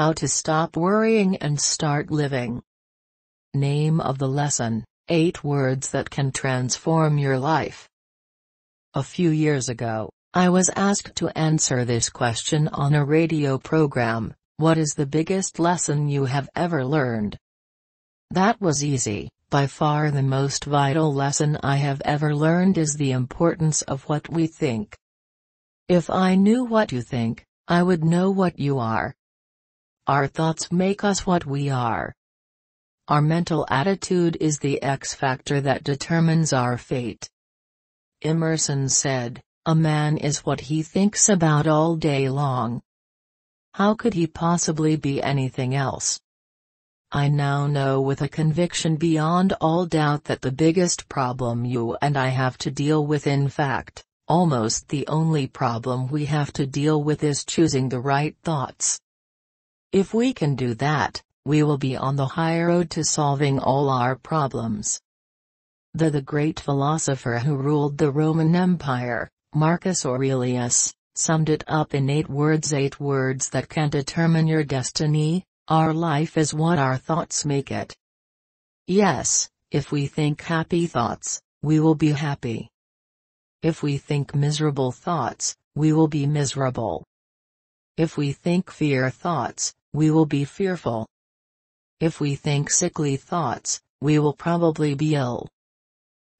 How to stop worrying and start living. Name of the lesson 8 words that can transform your life. A few years ago, I was asked to answer this question on a radio program What is the biggest lesson you have ever learned? That was easy. By far the most vital lesson I have ever learned is the importance of what we think. If I knew what you think, I would know what you are. Our thoughts make us what we are. Our mental attitude is the X factor that determines our fate. Emerson said, A man is what he thinks about all day long. How could he possibly be anything else? I now know with a conviction beyond all doubt that the biggest problem you and I have to deal with in fact, almost the only problem we have to deal with is choosing the right thoughts. If we can do that, we will be on the high road to solving all our problems. The the great philosopher who ruled the Roman Empire, Marcus Aurelius, summed it up in eight words eight words that can determine your destiny, our life is what our thoughts make it. Yes, if we think happy thoughts, we will be happy. If we think miserable thoughts, we will be miserable. If we think fear thoughts, we will be fearful. If we think sickly thoughts, we will probably be ill.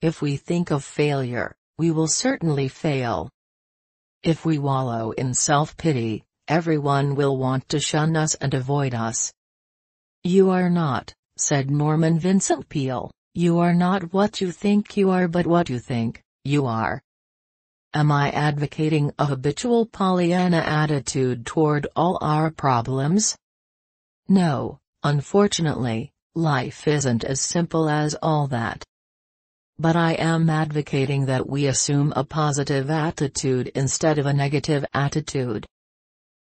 If we think of failure, we will certainly fail. If we wallow in self-pity, everyone will want to shun us and avoid us. You are not, said Norman Vincent Peale, you are not what you think you are but what you think you are. Am I advocating a habitual Pollyanna attitude toward all our problems? No, unfortunately, life isn't as simple as all that. But I am advocating that we assume a positive attitude instead of a negative attitude.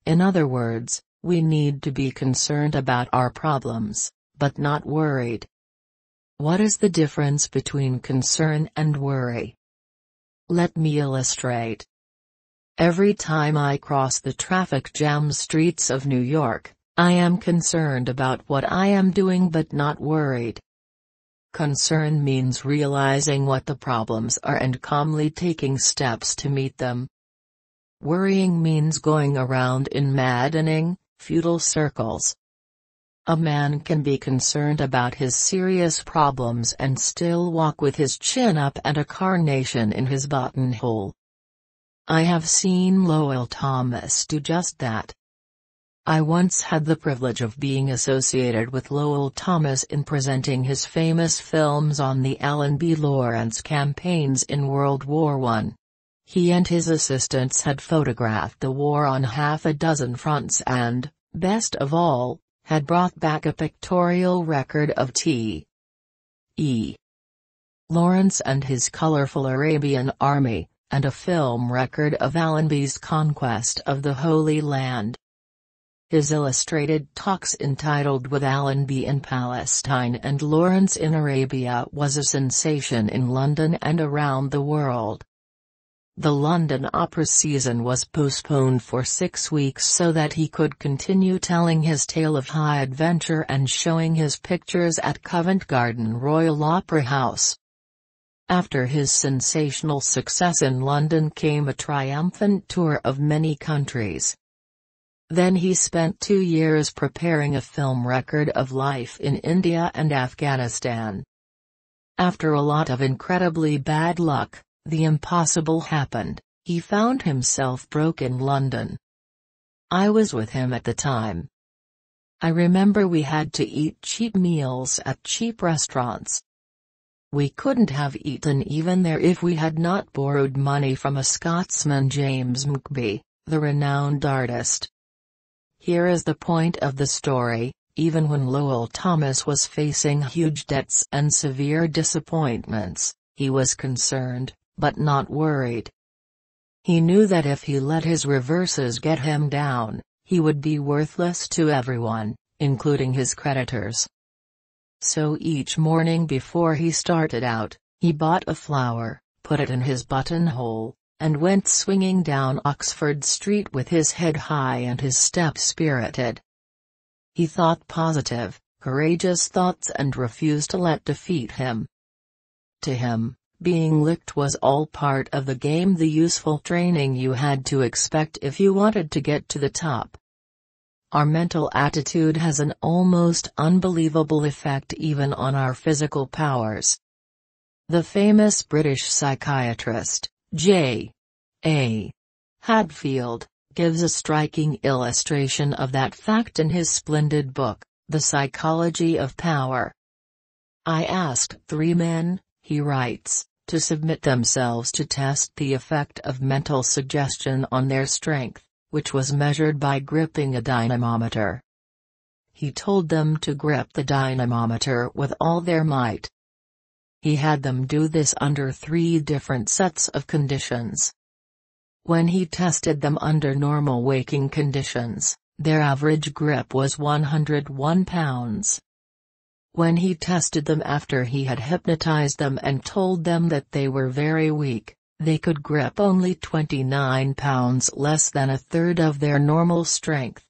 In other words, we need to be concerned about our problems, but not worried. What is the difference between concern and worry? Let me illustrate. Every time I cross the traffic jam streets of New York, I am concerned about what I am doing but not worried. Concern means realizing what the problems are and calmly taking steps to meet them. Worrying means going around in maddening, futile circles. A man can be concerned about his serious problems and still walk with his chin up and a carnation in his buttonhole. I have seen Lowell Thomas do just that. I once had the privilege of being associated with Lowell Thomas in presenting his famous films on the Allenby Lawrence campaigns in World War I. He and his assistants had photographed the war on half a dozen fronts and, best of all, had brought back a pictorial record of T. E. Lawrence and his colorful Arabian army, and a film record of Allenby's conquest of the Holy Land. His illustrated talks entitled With Allenby in Palestine and Lawrence in Arabia was a sensation in London and around the world. The London opera season was postponed for six weeks so that he could continue telling his tale of high adventure and showing his pictures at Covent Garden Royal Opera House. After his sensational success in London came a triumphant tour of many countries. Then he spent two years preparing a film record of life in India and Afghanistan. After a lot of incredibly bad luck, the impossible happened, he found himself broke in London. I was with him at the time. I remember we had to eat cheap meals at cheap restaurants. We couldn't have eaten even there if we had not borrowed money from a Scotsman James McBey, the renowned artist. Here is the point of the story, even when Lowell Thomas was facing huge debts and severe disappointments, he was concerned, but not worried. He knew that if he let his reverses get him down, he would be worthless to everyone, including his creditors. So each morning before he started out, he bought a flower, put it in his buttonhole, and went swinging down Oxford Street with his head high and his step spirited. He thought positive, courageous thoughts and refused to let defeat him. To him, being licked was all part of the game the useful training you had to expect if you wanted to get to the top. Our mental attitude has an almost unbelievable effect even on our physical powers. The famous British psychiatrist, J. A. Hadfield, gives a striking illustration of that fact in his splendid book, The Psychology of Power. I asked three men, he writes, to submit themselves to test the effect of mental suggestion on their strength, which was measured by gripping a dynamometer. He told them to grip the dynamometer with all their might. He had them do this under three different sets of conditions. When he tested them under normal waking conditions, their average grip was 101 pounds. When he tested them after he had hypnotized them and told them that they were very weak, they could grip only 29 pounds less than a third of their normal strength.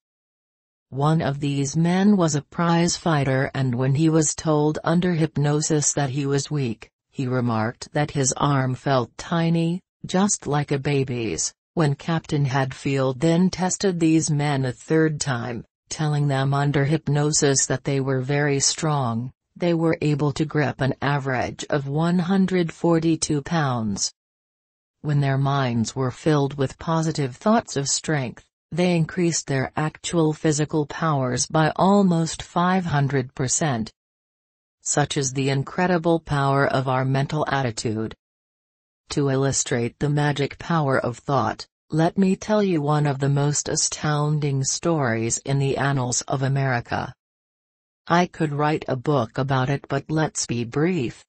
One of these men was a prize fighter and when he was told under hypnosis that he was weak, he remarked that his arm felt tiny, just like a baby's. When Captain Hadfield then tested these men a third time, telling them under hypnosis that they were very strong, they were able to grip an average of 142 pounds. When their minds were filled with positive thoughts of strength, they increased their actual physical powers by almost 500%. Such is the incredible power of our mental attitude. To illustrate the magic power of thought, let me tell you one of the most astounding stories in the annals of America. I could write a book about it but let's be brief.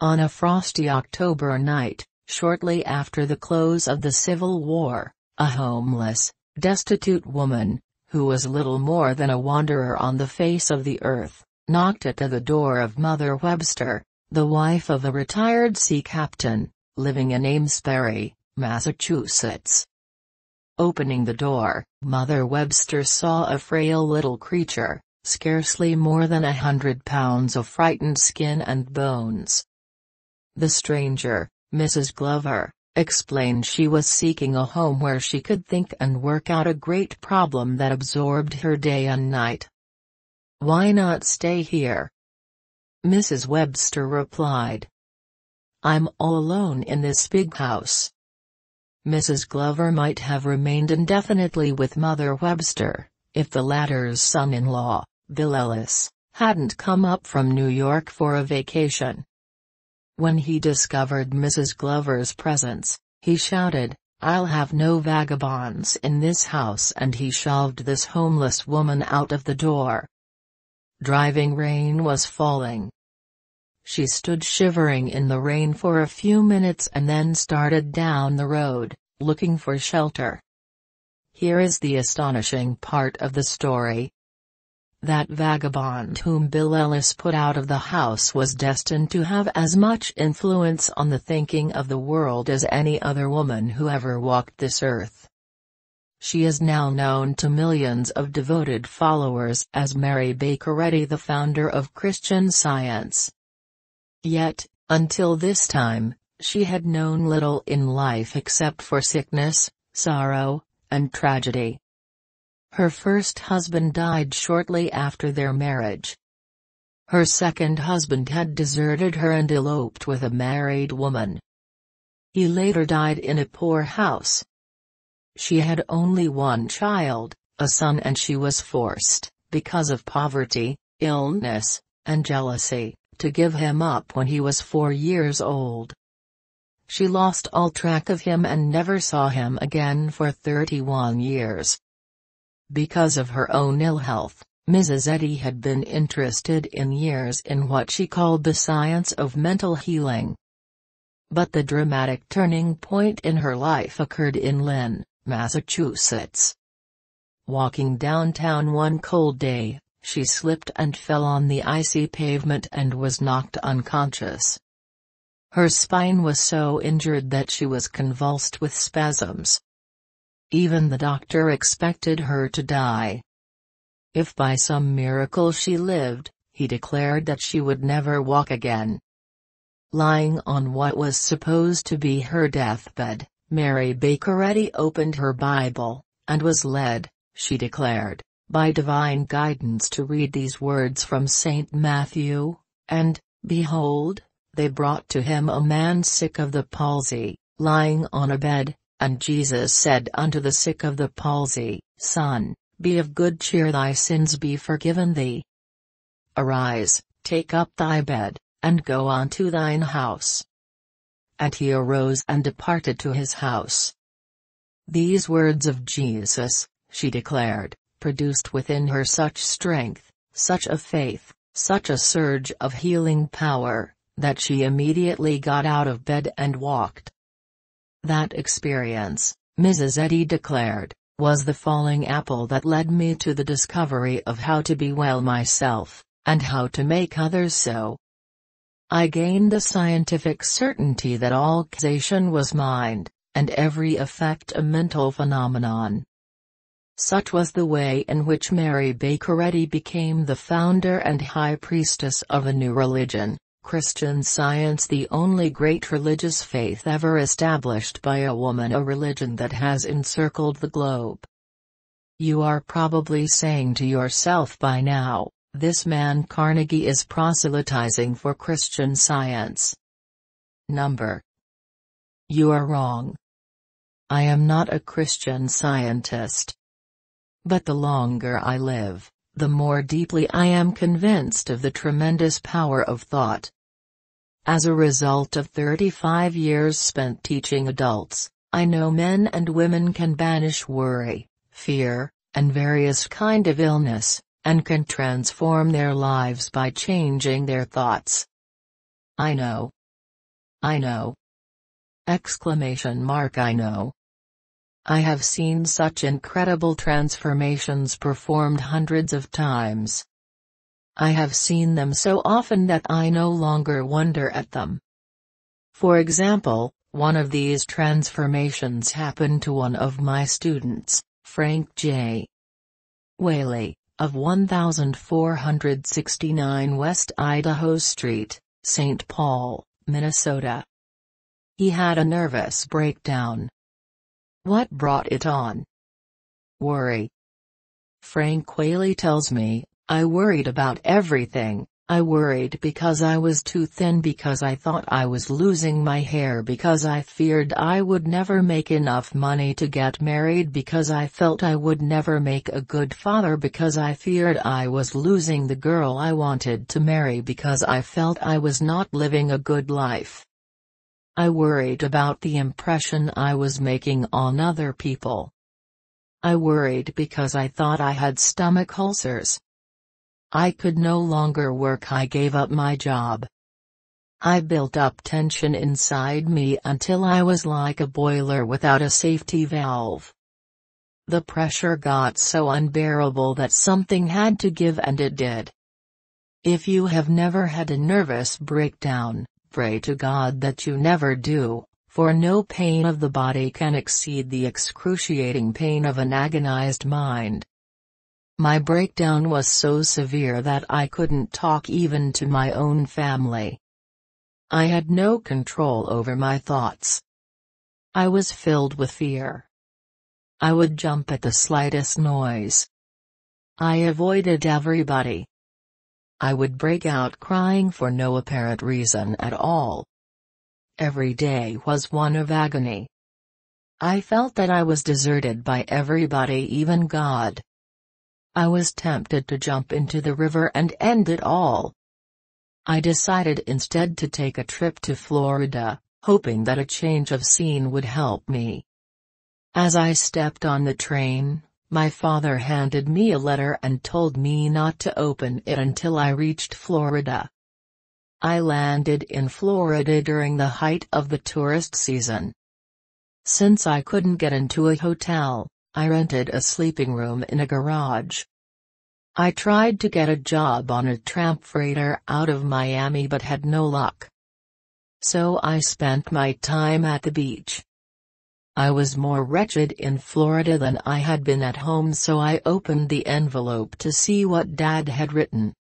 On a frosty October night, shortly after the close of the Civil War, a homeless, destitute woman, who was little more than a wanderer on the face of the earth, knocked at the door of Mother Webster, the wife of a retired sea captain, living in Amesbury, Massachusetts. Opening the door, Mother Webster saw a frail little creature, scarcely more than a hundred pounds of frightened skin and bones. The stranger, Mrs. Glover, explained she was seeking a home where she could think and work out a great problem that absorbed her day and night. Why not stay here? Mrs. Webster replied. I'm all alone in this big house. Mrs. Glover might have remained indefinitely with Mother Webster, if the latter's son-in-law, Bill Ellis, hadn't come up from New York for a vacation. When he discovered Mrs. Glover's presence, he shouted, I'll have no vagabonds in this house and he shoved this homeless woman out of the door. Driving rain was falling. She stood shivering in the rain for a few minutes and then started down the road, looking for shelter. Here is the astonishing part of the story. That vagabond whom Bill Ellis put out of the house was destined to have as much influence on the thinking of the world as any other woman who ever walked this earth. She is now known to millions of devoted followers as Mary Baker Eddy the founder of Christian Science. Yet, until this time, she had known little in life except for sickness, sorrow, and tragedy. Her first husband died shortly after their marriage. Her second husband had deserted her and eloped with a married woman. He later died in a poor house. She had only one child, a son and she was forced, because of poverty, illness, and jealousy, to give him up when he was four years old. She lost all track of him and never saw him again for 31 years. Because of her own ill health, Mrs. Eddy had been interested in years in what she called the science of mental healing. But the dramatic turning point in her life occurred in Lynn, Massachusetts. Walking downtown one cold day, she slipped and fell on the icy pavement and was knocked unconscious. Her spine was so injured that she was convulsed with spasms. Even the doctor expected her to die. If by some miracle she lived, he declared that she would never walk again. Lying on what was supposed to be her deathbed, Mary Baker Eddy opened her Bible, and was led, she declared, by divine guidance to read these words from St. Matthew, and, behold, they brought to him a man sick of the palsy, lying on a bed, and Jesus said unto the sick of the palsy, Son, be of good cheer thy sins be forgiven thee. Arise, take up thy bed, and go unto thine house. And he arose and departed to his house. These words of Jesus, she declared, produced within her such strength, such a faith, such a surge of healing power, that she immediately got out of bed and walked. That experience, Mrs. Eddy declared, was the falling apple that led me to the discovery of how to be well myself and how to make others so. I gained the scientific certainty that all causation was mind, and every effect a mental phenomenon. Such was the way in which Mary Baker Eddy became the founder and high priestess of a new religion, Christian Science the only great religious faith ever established by a woman a religion that has encircled the globe. You are probably saying to yourself by now, this man Carnegie is proselytizing for Christian science. Number. You are wrong. I am not a Christian scientist. But the longer I live, the more deeply I am convinced of the tremendous power of thought. As a result of 35 years spent teaching adults, I know men and women can banish worry, fear, and various kind of illness, and can transform their lives by changing their thoughts. I know. I know. Exclamation mark I know. I have seen such incredible transformations performed hundreds of times. I have seen them so often that I no longer wonder at them. For example, one of these transformations happened to one of my students, Frank J. Whaley of 1469 West Idaho Street, St. Paul, Minnesota. He had a nervous breakdown. What brought it on? Worry. Frank Whaley tells me, I worried about everything, I worried because I was too thin because I thought I was losing my hair because I feared I would never make enough money to get married because I felt I would never make a good father because I feared I was losing the girl I wanted to marry because I felt I was not living a good life. I worried about the impression I was making on other people. I worried because I thought I had stomach ulcers. I could no longer work I gave up my job. I built up tension inside me until I was like a boiler without a safety valve. The pressure got so unbearable that something had to give and it did. If you have never had a nervous breakdown, pray to God that you never do, for no pain of the body can exceed the excruciating pain of an agonized mind. My breakdown was so severe that I couldn't talk even to my own family. I had no control over my thoughts. I was filled with fear. I would jump at the slightest noise. I avoided everybody. I would break out crying for no apparent reason at all. Every day was one of agony. I felt that I was deserted by everybody even God. I was tempted to jump into the river and end it all. I decided instead to take a trip to Florida, hoping that a change of scene would help me. As I stepped on the train, my father handed me a letter and told me not to open it until I reached Florida. I landed in Florida during the height of the tourist season. Since I couldn't get into a hotel, I rented a sleeping room in a garage. I tried to get a job on a tramp freighter out of Miami but had no luck. So I spent my time at the beach. I was more wretched in Florida than I had been at home so I opened the envelope to see what Dad had written.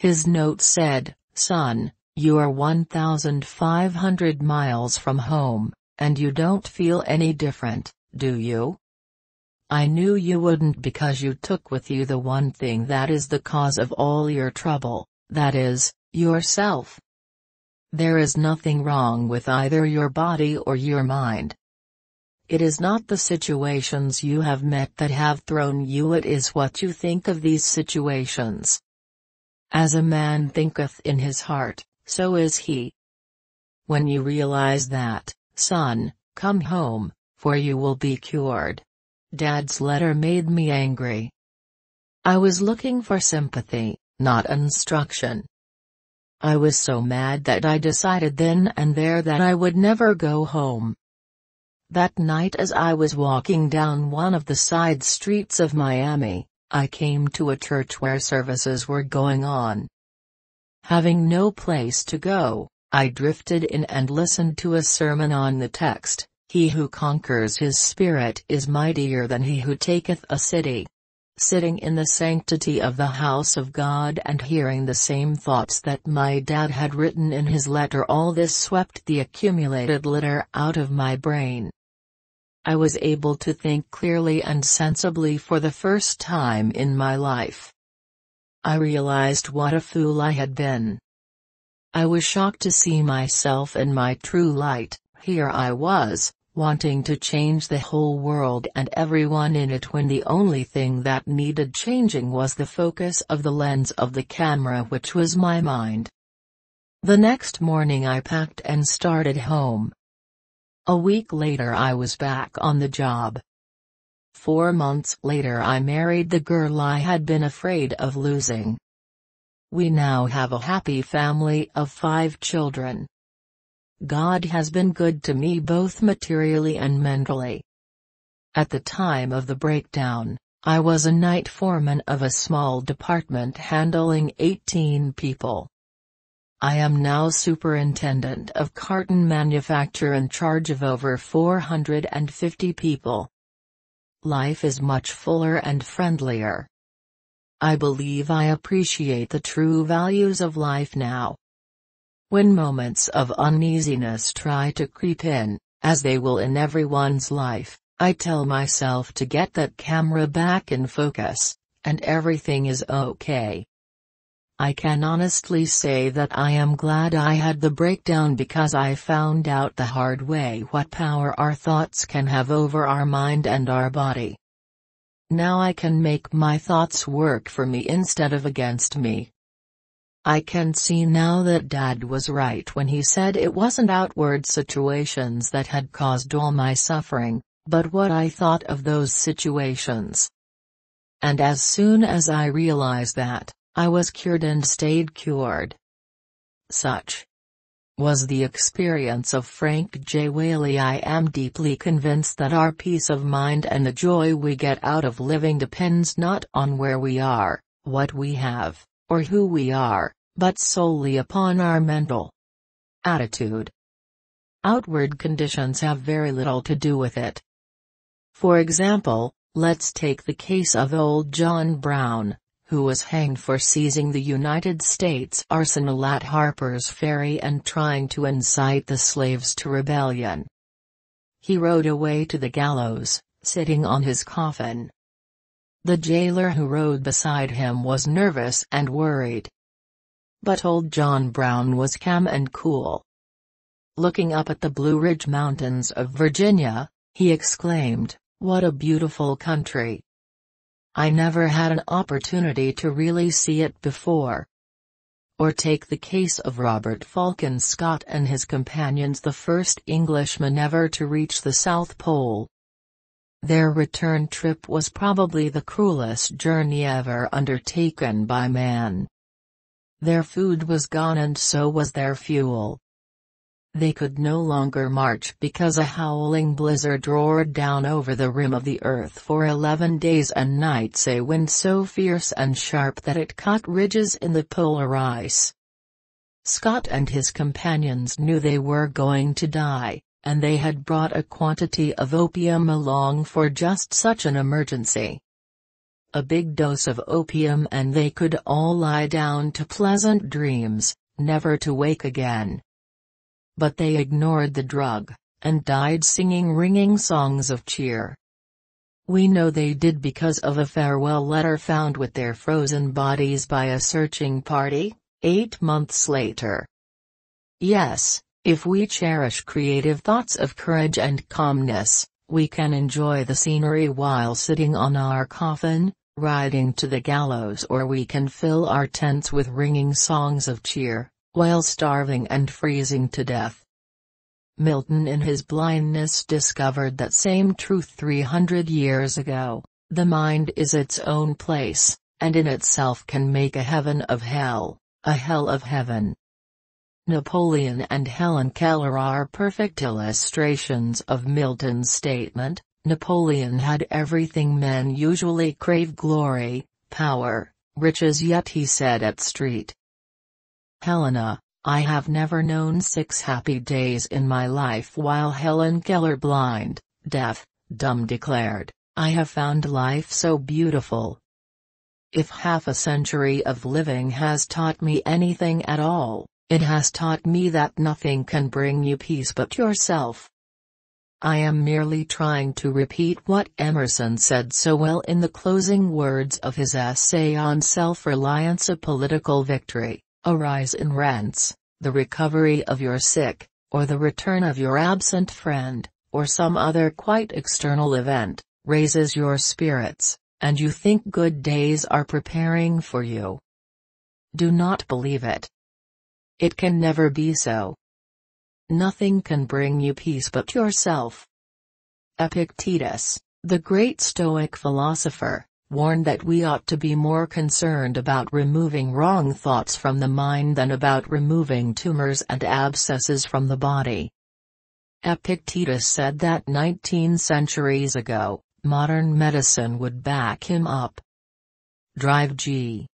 His note said, Son, you are 1,500 miles from home, and you don't feel any different, do you? I knew you wouldn't because you took with you the one thing that is the cause of all your trouble, that is, yourself. There is nothing wrong with either your body or your mind. It is not the situations you have met that have thrown you it is what you think of these situations. As a man thinketh in his heart, so is he. When you realize that, son, come home, for you will be cured. Dad's letter made me angry. I was looking for sympathy, not instruction. I was so mad that I decided then and there that I would never go home. That night as I was walking down one of the side streets of Miami, I came to a church where services were going on. Having no place to go, I drifted in and listened to a sermon on the text, He who conquers his spirit is mightier than he who taketh a city. Sitting in the sanctity of the house of God and hearing the same thoughts that my dad had written in his letter all this swept the accumulated litter out of my brain. I was able to think clearly and sensibly for the first time in my life. I realized what a fool I had been. I was shocked to see myself in my true light, here I was, wanting to change the whole world and everyone in it when the only thing that needed changing was the focus of the lens of the camera which was my mind. The next morning I packed and started home. A week later I was back on the job. Four months later I married the girl I had been afraid of losing. We now have a happy family of five children. God has been good to me both materially and mentally. At the time of the breakdown, I was a night foreman of a small department handling 18 people. I am now superintendent of carton manufacture in charge of over 450 people. Life is much fuller and friendlier. I believe I appreciate the true values of life now. When moments of uneasiness try to creep in, as they will in everyone's life, I tell myself to get that camera back in focus, and everything is okay. I can honestly say that I am glad I had the breakdown because I found out the hard way what power our thoughts can have over our mind and our body. Now I can make my thoughts work for me instead of against me. I can see now that Dad was right when he said it wasn't outward situations that had caused all my suffering, but what I thought of those situations. And as soon as I realized that, I was cured and stayed cured. Such was the experience of Frank J. Whaley. I am deeply convinced that our peace of mind and the joy we get out of living depends not on where we are, what we have, or who we are, but solely upon our mental attitude. Outward conditions have very little to do with it. For example, let's take the case of old John Brown, who was hanged for seizing the United States arsenal at Harper's Ferry and trying to incite the slaves to rebellion. He rode away to the gallows, sitting on his coffin. The jailer who rode beside him was nervous and worried. But old John Brown was calm and cool. Looking up at the Blue Ridge Mountains of Virginia, he exclaimed, What a beautiful country! I never had an opportunity to really see it before. Or take the case of Robert Falcon Scott and his companions the first Englishmen ever to reach the South Pole. Their return trip was probably the cruelest journey ever undertaken by man. Their food was gone and so was their fuel. They could no longer march because a howling blizzard roared down over the rim of the earth for 11 days and nights a wind so fierce and sharp that it cut ridges in the polar ice. Scott and his companions knew they were going to die, and they had brought a quantity of opium along for just such an emergency. A big dose of opium and they could all lie down to pleasant dreams, never to wake again. But they ignored the drug, and died singing ringing songs of cheer. We know they did because of a farewell letter found with their frozen bodies by a searching party, eight months later. Yes, if we cherish creative thoughts of courage and calmness, we can enjoy the scenery while sitting on our coffin, riding to the gallows or we can fill our tents with ringing songs of cheer, while starving and freezing to death. Milton in his blindness discovered that same truth 300 years ago, the mind is its own place, and in itself can make a heaven of hell, a hell of heaven. Napoleon and Helen Keller are perfect illustrations of Milton's statement, Napoleon had everything men usually crave glory, power, riches yet he said at street. Helena, I have never known six happy days in my life while Helen Keller blind, deaf, dumb declared, I have found life so beautiful. If half a century of living has taught me anything at all, it has taught me that nothing can bring you peace but yourself. I am merely trying to repeat what Emerson said so well in the closing words of his essay on self-reliance a political victory. A rise in rents, the recovery of your sick, or the return of your absent friend, or some other quite external event, raises your spirits, and you think good days are preparing for you. Do not believe it. It can never be so. Nothing can bring you peace but yourself. Epictetus, the great Stoic philosopher, warned that we ought to be more concerned about removing wrong thoughts from the mind than about removing tumors and abscesses from the body. Epictetus said that 19 centuries ago, modern medicine would back him up. Drive G.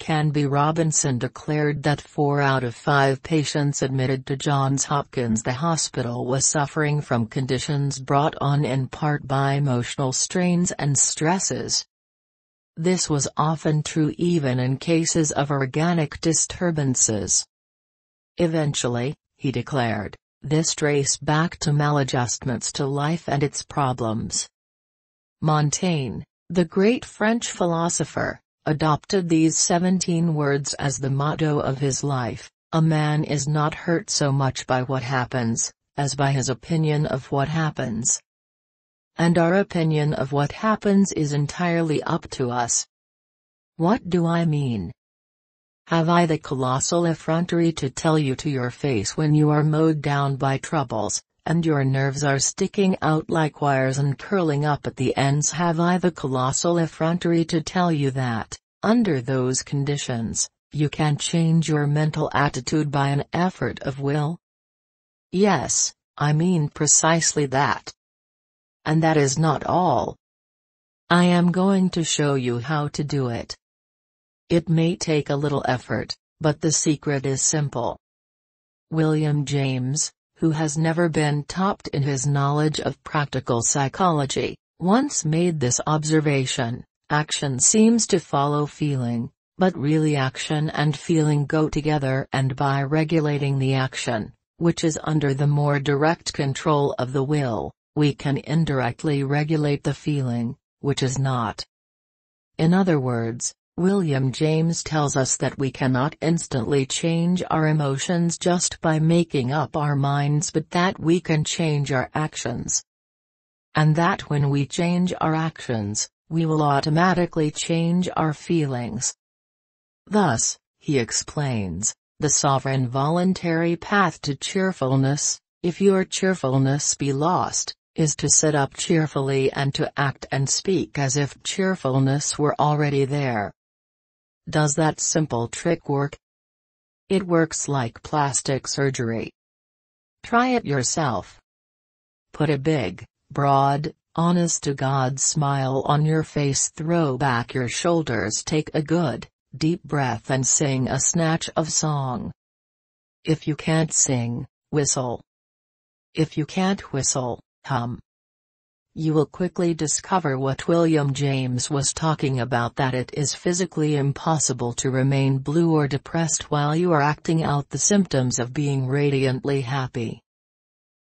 Canby Robinson declared that four out of five patients admitted to Johns Hopkins the hospital was suffering from conditions brought on in part by emotional strains and stresses. This was often true even in cases of organic disturbances. Eventually, he declared, this traced back to maladjustments to life and its problems. Montaigne, the great French philosopher, adopted these 17 words as the motto of his life, a man is not hurt so much by what happens, as by his opinion of what happens. And our opinion of what happens is entirely up to us. What do I mean? Have I the colossal effrontery to tell you to your face when you are mowed down by troubles, and your nerves are sticking out like wires and curling up at the ends have I the colossal effrontery to tell you that, under those conditions, you can change your mental attitude by an effort of will? Yes, I mean precisely that. And that is not all. I am going to show you how to do it. It may take a little effort, but the secret is simple. William James, who has never been topped in his knowledge of practical psychology, once made this observation, action seems to follow feeling, but really action and feeling go together and by regulating the action, which is under the more direct control of the will, we can indirectly regulate the feeling, which is not. In other words, William James tells us that we cannot instantly change our emotions just by making up our minds but that we can change our actions. And that when we change our actions, we will automatically change our feelings. Thus, he explains, the sovereign voluntary path to cheerfulness, if your cheerfulness be lost, is to sit up cheerfully and to act and speak as if cheerfulness were already there. Does that simple trick work? It works like plastic surgery. Try it yourself. Put a big, broad, honest to God smile on your face throw back your shoulders take a good, deep breath and sing a snatch of song. If you can't sing, whistle. If you can't whistle, hum. You will quickly discover what William James was talking about that it is physically impossible to remain blue or depressed while you are acting out the symptoms of being radiantly happy.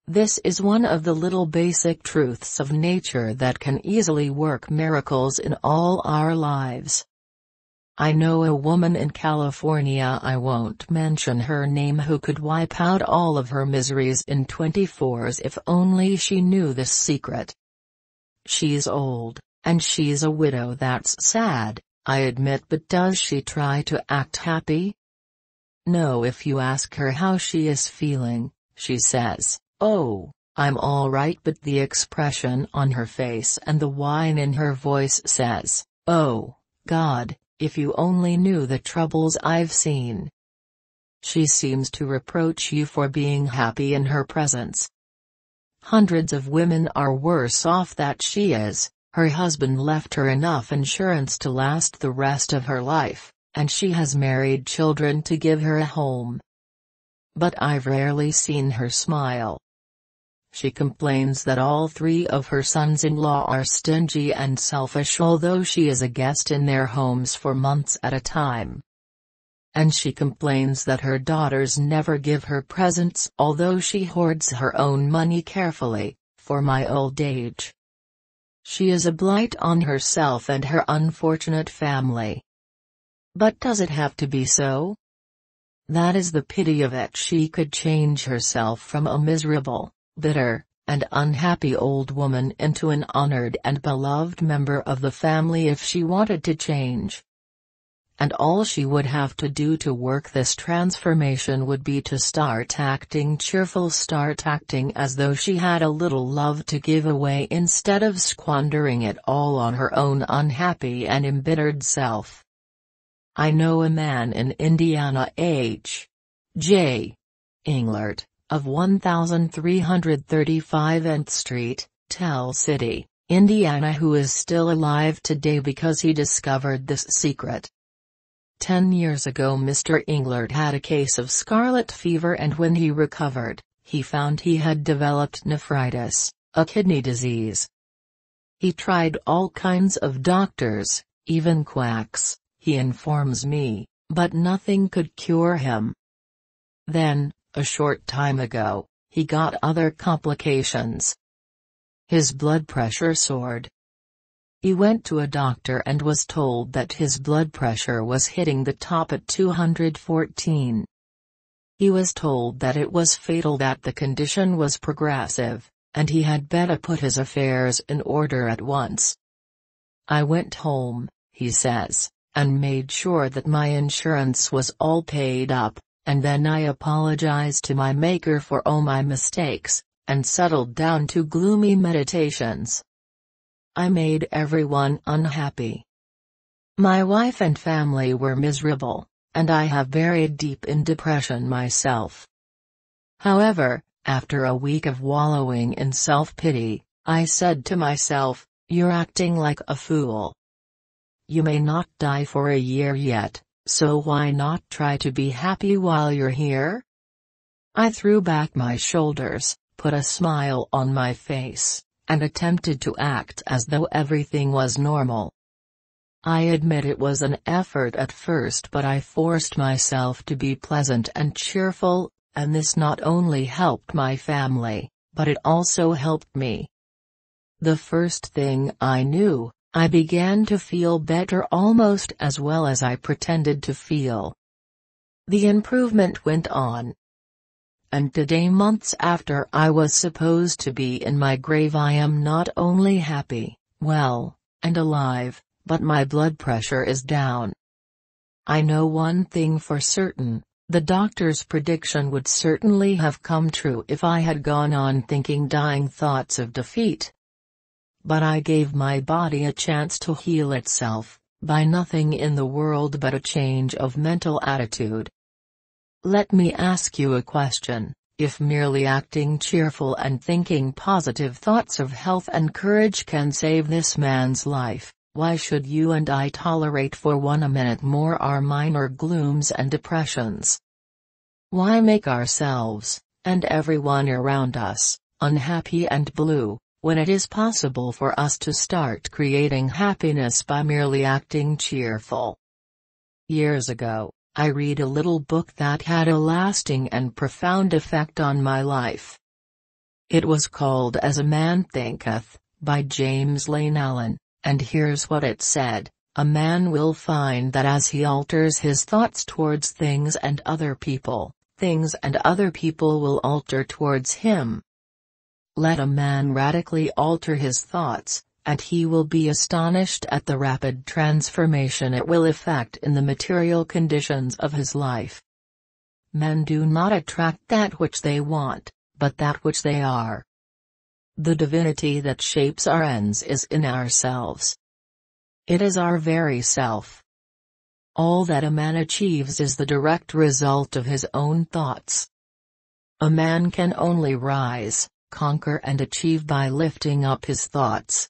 This is one of the little basic truths of nature that can easily work miracles in all our lives. I know a woman in California I won't mention her name who could wipe out all of her miseries in 24s if only she knew this secret. She's old, and she's a widow that's sad, I admit but does she try to act happy? No if you ask her how she is feeling, she says, oh, I'm alright but the expression on her face and the whine in her voice says, oh, God, if you only knew the troubles I've seen. She seems to reproach you for being happy in her presence, Hundreds of women are worse off that she is, her husband left her enough insurance to last the rest of her life, and she has married children to give her a home. But I've rarely seen her smile. She complains that all three of her sons-in-law are stingy and selfish although she is a guest in their homes for months at a time and she complains that her daughters never give her presents although she hoards her own money carefully, for my old age. She is a blight on herself and her unfortunate family. But does it have to be so? That is the pity of it she could change herself from a miserable, bitter, and unhappy old woman into an honored and beloved member of the family if she wanted to change and all she would have to do to work this transformation would be to start acting cheerful start acting as though she had a little love to give away instead of squandering it all on her own unhappy and embittered self. I know a man in Indiana H. J. Englert, of 1335 Nth Street, Tell City, Indiana who is still alive today because he discovered this secret. Ten years ago Mr. Englert had a case of scarlet fever and when he recovered, he found he had developed nephritis, a kidney disease. He tried all kinds of doctors, even quacks, he informs me, but nothing could cure him. Then, a short time ago, he got other complications. His blood pressure soared, he went to a doctor and was told that his blood pressure was hitting the top at 214. He was told that it was fatal that the condition was progressive, and he had better put his affairs in order at once. I went home, he says, and made sure that my insurance was all paid up, and then I apologized to my maker for all my mistakes, and settled down to gloomy meditations. I made everyone unhappy. My wife and family were miserable, and I have buried deep in depression myself. However, after a week of wallowing in self-pity, I said to myself, you're acting like a fool. You may not die for a year yet, so why not try to be happy while you're here? I threw back my shoulders, put a smile on my face, and attempted to act as though everything was normal. I admit it was an effort at first but I forced myself to be pleasant and cheerful, and this not only helped my family, but it also helped me. The first thing I knew, I began to feel better almost as well as I pretended to feel. The improvement went on, and today months after I was supposed to be in my grave I am not only happy, well, and alive, but my blood pressure is down. I know one thing for certain, the doctor's prediction would certainly have come true if I had gone on thinking dying thoughts of defeat. But I gave my body a chance to heal itself, by nothing in the world but a change of mental attitude. Let me ask you a question. If merely acting cheerful and thinking positive thoughts of health and courage can save this man's life, why should you and I tolerate for one a minute more our minor glooms and depressions? Why make ourselves, and everyone around us, unhappy and blue, when it is possible for us to start creating happiness by merely acting cheerful. Years ago, I read a little book that had a lasting and profound effect on my life. It was called As a Man Thinketh, by James Lane Allen, and here's what it said. A man will find that as he alters his thoughts towards things and other people, things and other people will alter towards him. Let a man radically alter his thoughts, and he will be astonished at the rapid transformation it will effect in the material conditions of his life. Men do not attract that which they want, but that which they are. The divinity that shapes our ends is in ourselves. It is our very self. All that a man achieves is the direct result of his own thoughts. A man can only rise, conquer and achieve by lifting up his thoughts.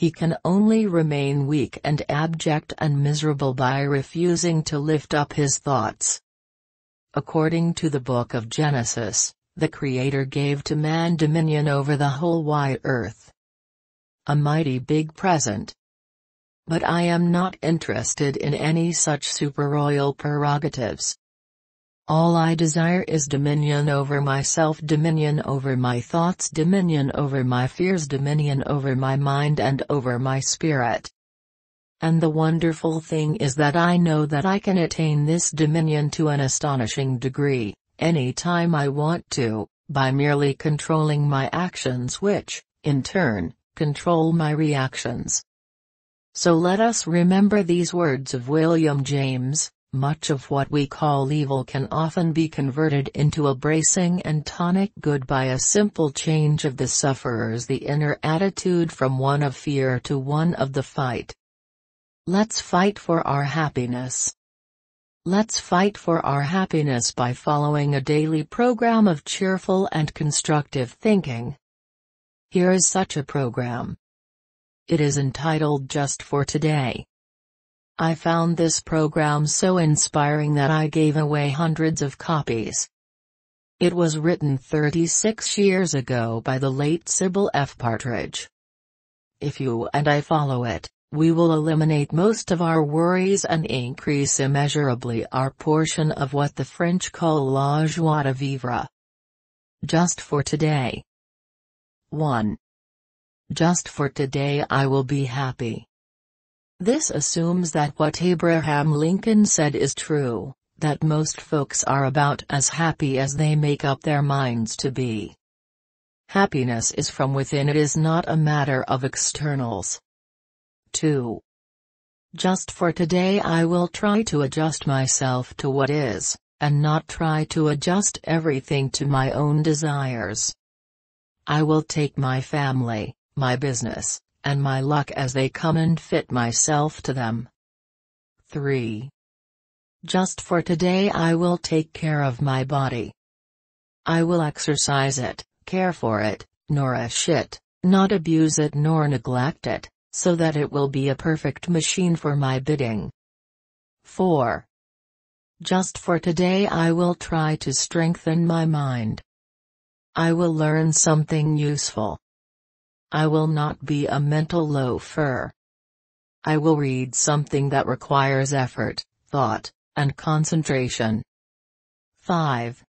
He can only remain weak and abject and miserable by refusing to lift up his thoughts. According to the book of Genesis, the Creator gave to man dominion over the whole wide earth. A mighty big present. But I am not interested in any such superroyal prerogatives. All I desire is dominion over myself, dominion over my thoughts, dominion over my fears, dominion over my mind and over my spirit. And the wonderful thing is that I know that I can attain this dominion to an astonishing degree, any time I want to, by merely controlling my actions which, in turn, control my reactions. So let us remember these words of William James, much of what we call evil can often be converted into a bracing and tonic good by a simple change of the sufferer's the inner attitude from one of fear to one of the fight. Let's fight for our happiness. Let's fight for our happiness by following a daily program of cheerful and constructive thinking. Here is such a program. It is entitled Just for Today. I found this program so inspiring that I gave away hundreds of copies. It was written 36 years ago by the late Sybil F. Partridge. If you and I follow it, we will eliminate most of our worries and increase immeasurably our portion of what the French call la joie de vivre. Just for today. 1. Just for today I will be happy. This assumes that what Abraham Lincoln said is true, that most folks are about as happy as they make up their minds to be. Happiness is from within it is not a matter of externals. 2. Just for today I will try to adjust myself to what is, and not try to adjust everything to my own desires. I will take my family, my business, and my luck as they come and fit myself to them. 3. Just for today I will take care of my body. I will exercise it, care for it, nourish it, not abuse it nor neglect it, so that it will be a perfect machine for my bidding. 4. Just for today I will try to strengthen my mind. I will learn something useful, I will not be a mental loafer. I will read something that requires effort, thought, and concentration. 5.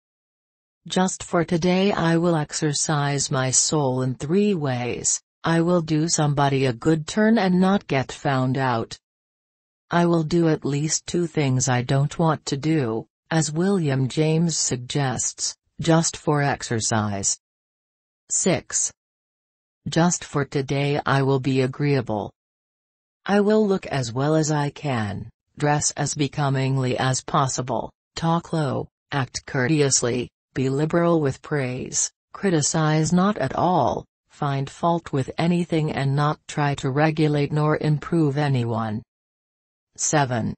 Just for today I will exercise my soul in three ways. I will do somebody a good turn and not get found out. I will do at least two things I don't want to do, as William James suggests, just for exercise. 6. Just for today I will be agreeable. I will look as well as I can, dress as becomingly as possible, talk low, act courteously, be liberal with praise, criticize not at all, find fault with anything and not try to regulate nor improve anyone. 7.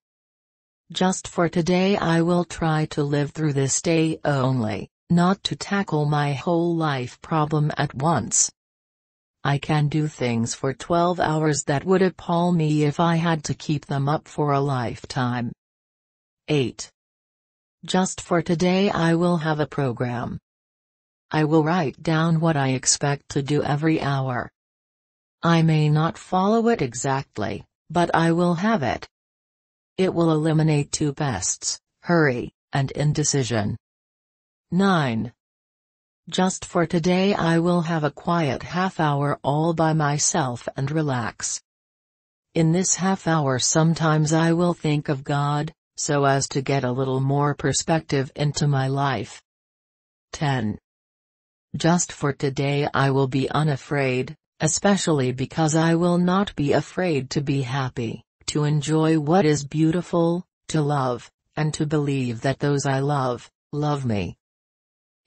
Just for today I will try to live through this day only, not to tackle my whole life problem at once. I can do things for 12 hours that would appall me if I had to keep them up for a lifetime. 8. Just for today I will have a program. I will write down what I expect to do every hour. I may not follow it exactly, but I will have it. It will eliminate two pests, hurry, and indecision. 9. Just for today I will have a quiet half hour all by myself and relax. In this half hour sometimes I will think of God, so as to get a little more perspective into my life. 10. Just for today I will be unafraid, especially because I will not be afraid to be happy, to enjoy what is beautiful, to love, and to believe that those I love, love me.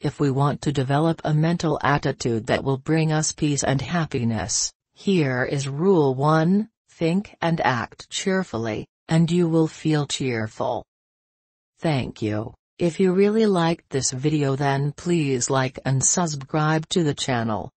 If we want to develop a mental attitude that will bring us peace and happiness, here is Rule 1 Think and act cheerfully, and you will feel cheerful. Thank you. If you really liked this video then please like and subscribe to the channel.